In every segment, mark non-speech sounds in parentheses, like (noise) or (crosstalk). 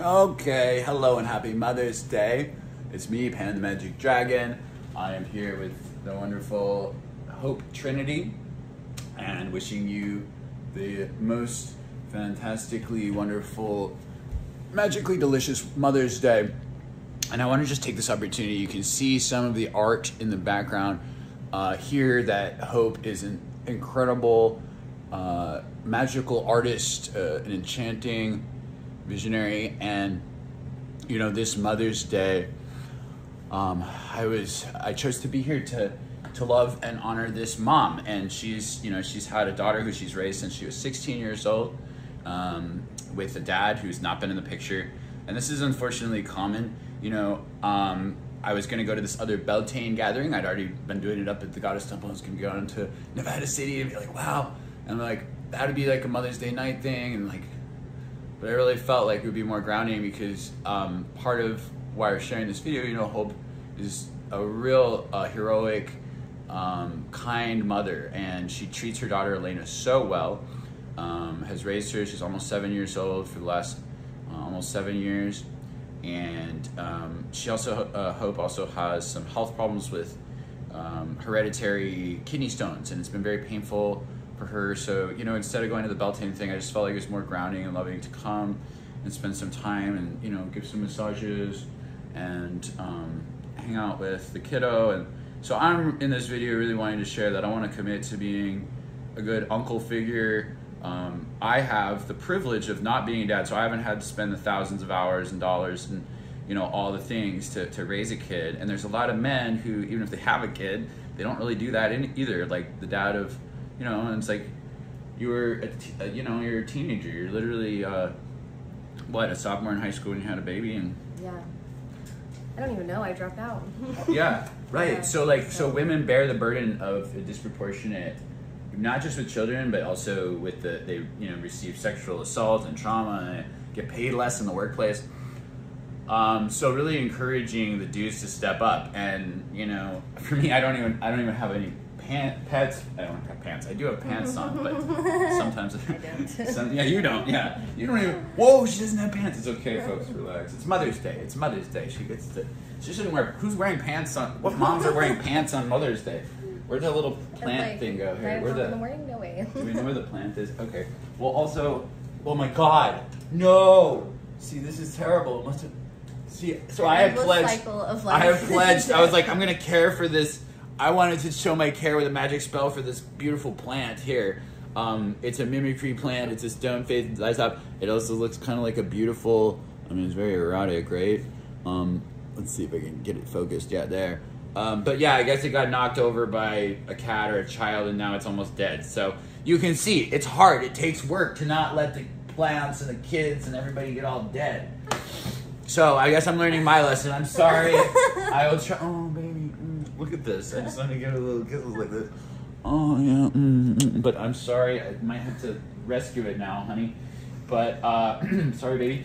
Okay, hello and happy Mother's Day. It's me, Pan the Magic Dragon. I am here with the wonderful Hope Trinity and wishing you the most fantastically wonderful, magically delicious Mother's Day. And I want to just take this opportunity. You can see some of the art in the background uh, here that Hope is an incredible, uh, magical artist, uh, an enchanting visionary. And, you know, this Mother's Day, um, I was, I chose to be here to, to love and honor this mom. And she's, you know, she's had a daughter who she's raised since she was 16 years old um, with a dad who's not been in the picture. And this is unfortunately common. You know, um, I was going to go to this other Beltane gathering. I'd already been doing it up at the Goddess Temple. I was going to go down to Nevada City and be like, wow. And I'm like, that would be like a Mother's Day night thing. And like, but I really felt like it would be more grounding because um, part of why we're sharing this video, you know, Hope is a real uh, heroic, um, kind mother, and she treats her daughter Elena so well. Um, has raised her. She's almost seven years old for the last uh, almost seven years, and um, she also uh, Hope also has some health problems with um, hereditary kidney stones, and it's been very painful for her. So you know, instead of going to the Beltane thing, I just felt like it was more grounding and loving to come and spend some time and you know give some massages and um, hang out with the kiddo. And so I'm in this video really wanting to share that I want to commit to being a good uncle figure. Um, I have the privilege of not being a dad, so I haven't had to spend the thousands of hours and dollars and you know all the things to, to raise a kid. And there's a lot of men who, even if they have a kid, they don't really do that in either. Like the dad of, you know, and it's like you were, a t- uh, you know, you're a teenager. You're literally uh, what a sophomore in high school and you had a baby and Yeah. I don't even know. I dropped out. (laughs) yeah right Yeah. so like so women bear the burden of a disproportionate not just with children but also with the they you know receive sexual assault and trauma and get paid less in the workplace um, so really encouraging the dudes to step up and you know (laughs) for me i don't even i don't even have any pant pets i don't pants i do have pants on but (laughs) sometimes I don't. (laughs) some, yeah you don't yeah you don't even whoa she doesn't have pants it's okay folks relax it's mother's day it's mother's day she gets to she shouldn't wear who's wearing pants on what (laughs) moms are wearing pants on mother's day where'd the little plant Like, thing go here in the morning? No way. do we know where the plant is? Okay. Well, also, oh my God, no! See, this is terrible. Must have, see, so I have pledged. cycle of I have pledged. I was like, I'm gonna care for this. I wanted to show my care with a magic spell for this beautiful plant here. Um, it's a mimicry plant. It's a stone Lithops. It also looks kind of like a beautiful. I mean, it's very erotic, right? Um, let's see if I can get it focused. Yeah, there. Um, but yeah, I guess it got knocked over by a cat or a child, and now it's almost dead. So you can see it's hard. It takes work to not let the plants and the kids and everybody get all dead. So I guess I'm learning my lesson. I'm sorry. (laughs) I will try. Oh, look at this. I just want to give it a little kisses like this. Oh yeah, mm, mm. but I'm sorry. I might have to rescue it now, honey. But uh, (clears throat) sorry, baby.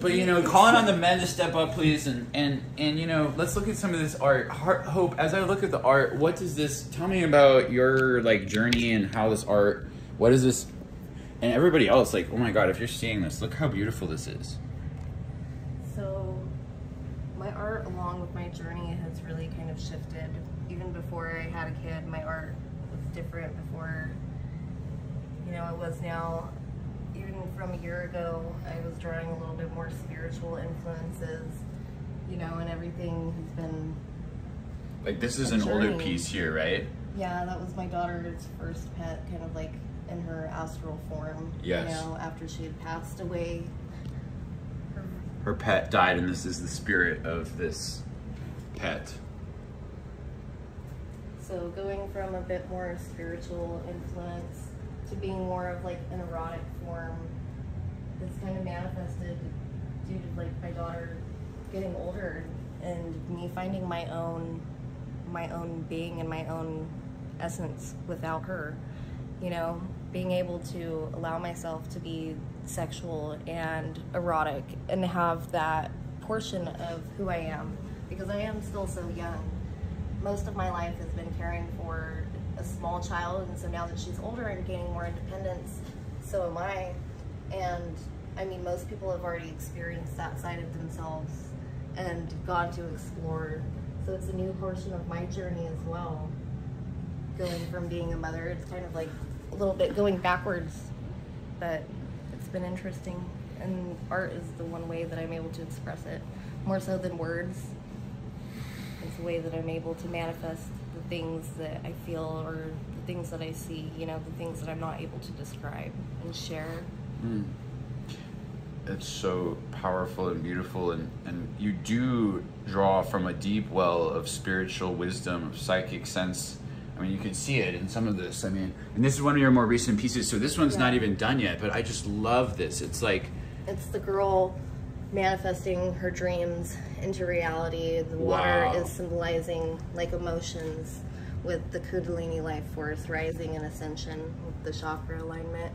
But you know, calling on the men to step up, please, and and and you know, let's look at some of this art. Heart, hope. As I look at the art, what does this tell me about your like journey and how this art? What is this? And everybody else, like, oh my god, if you're seeing this, look how beautiful this is. My art, along with my journey, has really kind of shifted. Even before I had a kid, my art was different before, you know, it was now. Even from a year ago, I was drawing a little bit more spiritual influences, you know, and everything has been. Like this is an older piece here, right? Yeah, that was my daughter's first pet, kind of like in her astral form. Yes. You know, after she had passed away. Her pet died, and this is the spirit of this pet. So going from a bit more spiritual influence to being more of like an erotic form, that's kind of manifested due to like my daughter getting older and me finding my own my own being and my own essence without her. You know, being able to allow myself to be sexual and erotic and have that portion of who I am because I am still so young most of my life has been caring for a small child and so now that she's older and gaining more independence so am i and I mean, most people have already experienced that side of themselves and gone to explore. So it's a new portion of my journey as well. Going from being a mother, it's kind of like a little bit going backwards, but it's been interesting. And art is the one way that I'm able to express it, more so than words. It's a way that I'm able to manifest the things that I feel or the things that I see, you know, the things that I'm not able to describe and share. Mm. It's so powerful and beautiful, and, and you do draw from a deep well of spiritual wisdom, of psychic sense. I mean, you can see it in some of this. I mean, and this is one of your more recent pieces, so this one's yeah. not even done yet, but I just love this. It's like. It's the girl manifesting her dreams into reality. The water wow. is symbolizing like emotions with the Kundalini life force rising and ascension with the chakra alignment.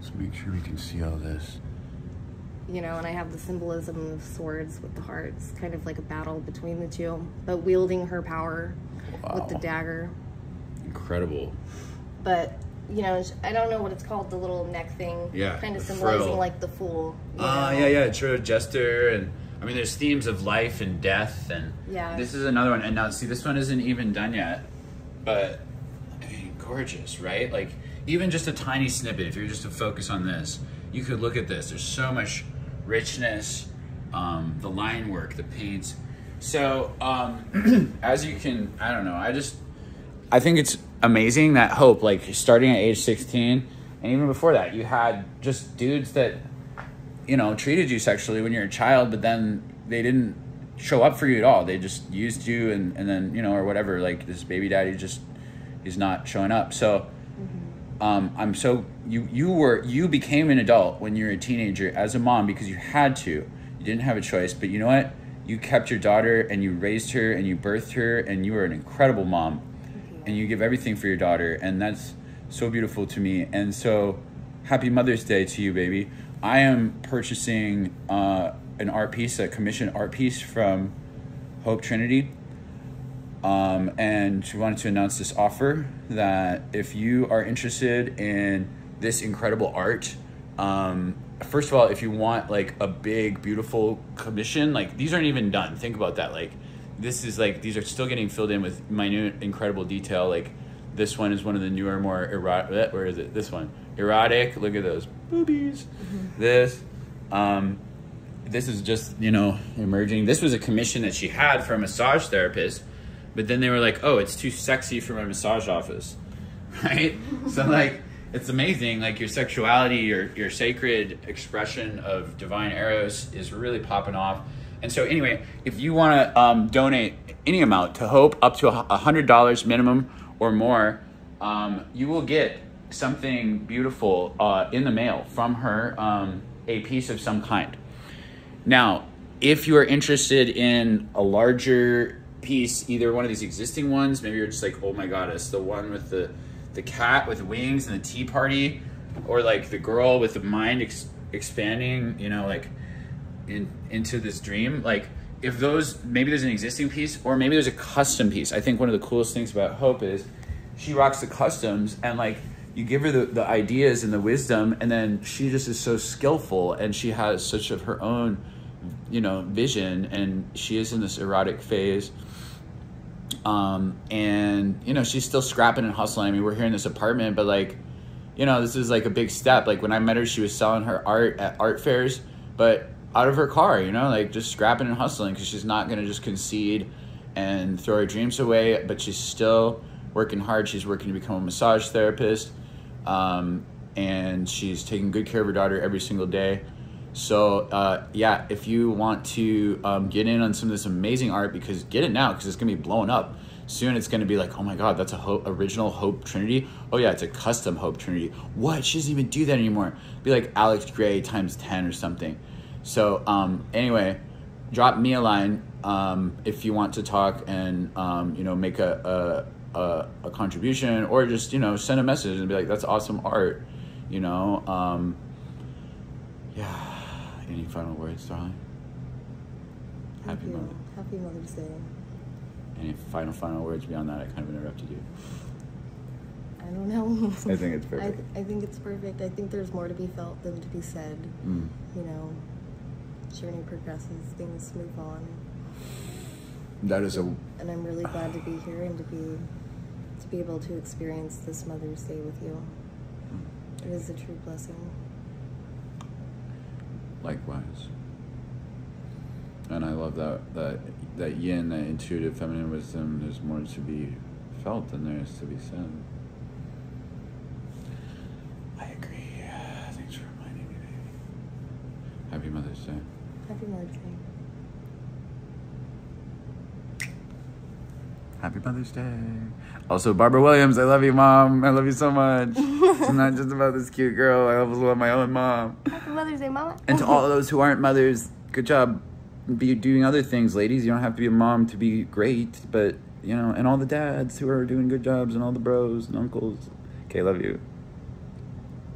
Let's make sure we can see all this you know, and I have the symbolism of swords with the hearts, kind of like a battle between the two, but wielding her power wow. with the dagger. Incredible. But you know, I don't know what it's called, the little neck thing. Yeah. Kind of symbolizing frill. like the fool. Ah, uh, yeah, yeah, true. Jester, and I mean, there's themes of life and death, and yeah. This is another one, and now see, this one isn't even done yet, but I mean, gorgeous, right? Like even just a tiny snippet. If you're just to focus on this, you could look at this. There's so much richness, um, the line work, the paints. So um, (clears throat) as you can, I don't know. I just, I think it's amazing that hope. Like starting at age 16, and even before that, you had just dudes that, you know, treated you sexually when you're a child, but then they didn't show up for you at all. They just used you, and and then you know, or whatever. Like this baby daddy just, he's not showing up. So um, I'm so you you were you became an adult when you were a teenager as a mom because you had to. You didn't have a choice. But you know what? You kept your daughter and you raised her and you birthed her and you were an incredible mom, and you give everything for your daughter and that's so beautiful to me. And so, happy Mother's Day to you, baby. I am purchasing uh, an art piece, a commissioned art piece from Hope Trinity um, and she wanted to announce this offer that if you are interested in this incredible art, um, first of all, if you want like a big, beautiful commission, like these aren't even done. Think about that. Like this is like these are still getting filled in with minute, incredible detail. Like this one is one of the newer, more erotic. Where is it? This one, erotic. Look at those boobies. Mm-hmm. This. Um, this is just you know emerging. This was a commission that she had for a massage therapist but then they were like, oh, it's too sexy for my massage office, (laughs) right? so like, it's amazing. Like your sexuality, your your sacred expression of divine eros is really popping off. And so anyway, if you want to um, donate any amount to Hope, up to a hundred dollars minimum or more, um, you will get something beautiful uh, in the mail from her, um, a piece of some kind. Now, if you are interested in a larger piece, either one of these existing ones, maybe you're just like, oh my god, it's the one with the the cat with wings and the tea party, or like the girl with the mind ex- expanding, you know, like in into this dream. Like if those maybe there's an existing piece, or maybe there's a custom piece. I think one of the coolest things about Hope is she rocks the customs and like you give her the, the ideas and the wisdom and then she just is so skillful and she has such of her own you know vision and she is in this erotic phase um, and you know, she's still scrapping and hustling. I mean, we're here in this apartment, but like, you know, this is like a big step. Like when I met her, she was selling her art at art fairs, but out of her car, you know, like just scrapping and hustling because she's not gonna just concede and throw her dreams away. But she's still working hard. She's working to become a massage therapist, um, and she's taking good care of her daughter every single day. So uh, yeah, if you want to um, get in on some of this amazing art, because get it now, because it's gonna be blowing up. Soon it's gonna be like, oh my god, that's a original Hope Trinity. Oh yeah, it's a custom Hope Trinity. What? She doesn't even do that anymore. Be like Alex Grey times ten or something. So um, anyway, drop me a line um, if you want to talk and um, you know make a, a, a, a, contribution, or just you know send a message and be like, that's awesome art. You know, um, yeah. Any final words, darling? Happy Mother. Happy Mother's Day. Any final final words beyond that? I kind of interrupted you. I I don't know. I think it's (laughs) I, perfect. I think it's perfect. I think there's more to be felt than to be said. Mm. You know, journey progresses, things move on, That is a and I'm really glad to be here and to be to be able to experience this Mother's Day with you. It is a true blessing. likewise. And I love that that that yin, that intuitive feminine wisdom. There's more to be felt than there is to be said. I agree. Thanks for reminding me, baby. Happy Mother's Day. Happy Mother's Day. Happy Mother's Day. Also, Barbara Williams, I love you, Mom. I love you so much. it's not just about this cute girl. I also love my own mom. Happy Mother's Day, Mama. And to all of those who aren't mothers, good job be doing other things, ladies. You don't have to be a mom to be great, but you know, and all the dads who are doing good jobs, and all the bros and uncles. Okay, love you.